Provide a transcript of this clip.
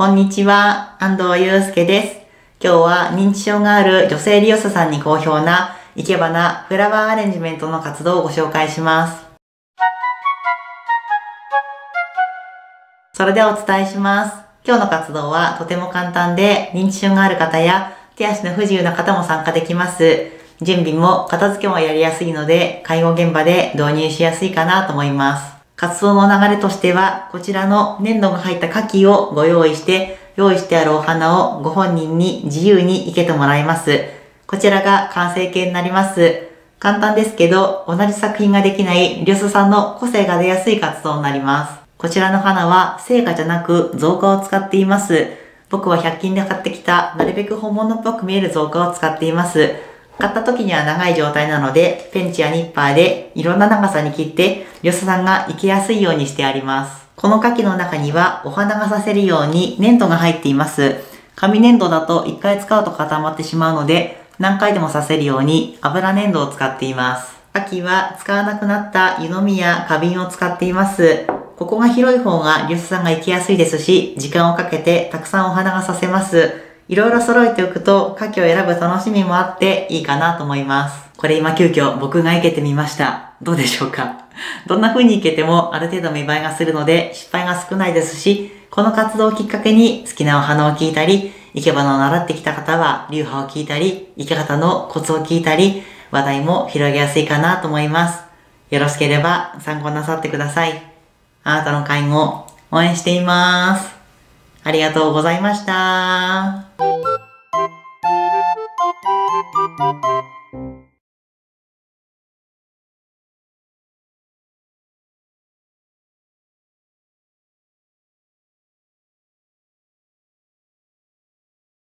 こんにちは、安藤祐介です。今日は認知症がある女性利用者さんに好評な生け花フラワーアレンジメントの活動をご紹介します。それではお伝えします。今日の活動はとても簡単で認知症がある方や手足の不自由な方も参加できます。準備も片付けもやりやすいので介護現場で導入しやすいかなと思います。活動の流れとしては、こちらの粘土が入った花器をご用意して、用意してあるお花をご本人に自由に生けてもらいます。こちらが完成形になります。簡単ですけど、同じ作品ができないリョスさんの個性が出やすい活動になります。こちらの花は成果じゃなく造花を使っています。僕は100均で買ってきたなるべく本物っぽく見える造花を使っています。買った時には長い状態なので、ペンチやニッパーでいろんな長さに切って、リョスさんが生けやすいようにしてあります。この花器の中にはお花がさせるように粘土が入っています。紙粘土だと1回使うと固まってしまうので、何回でもさせるように油粘土を使っています。秋は使わなくなった湯飲みや花瓶を使っています。ここが広い方がリョスさんが行きやすいですし、時間をかけてたくさんお花がさせます。いろいろ揃えておくと、花器を選ぶ楽しみもあっていいかなと思います。これ今急遽僕が生けてみました。どうでしょうか？どんな風に生けてもある程度見栄えがするので失敗が少ないですし、この活動をきっかけに好きなお花を聞いたり、生け花を習ってきた方は流派を聞いたり、生け方のコツを聞いたり、話題も広げやすいかなと思います。よろしければ参考なさってください。あなたの介護応援しています。ありがとうございました。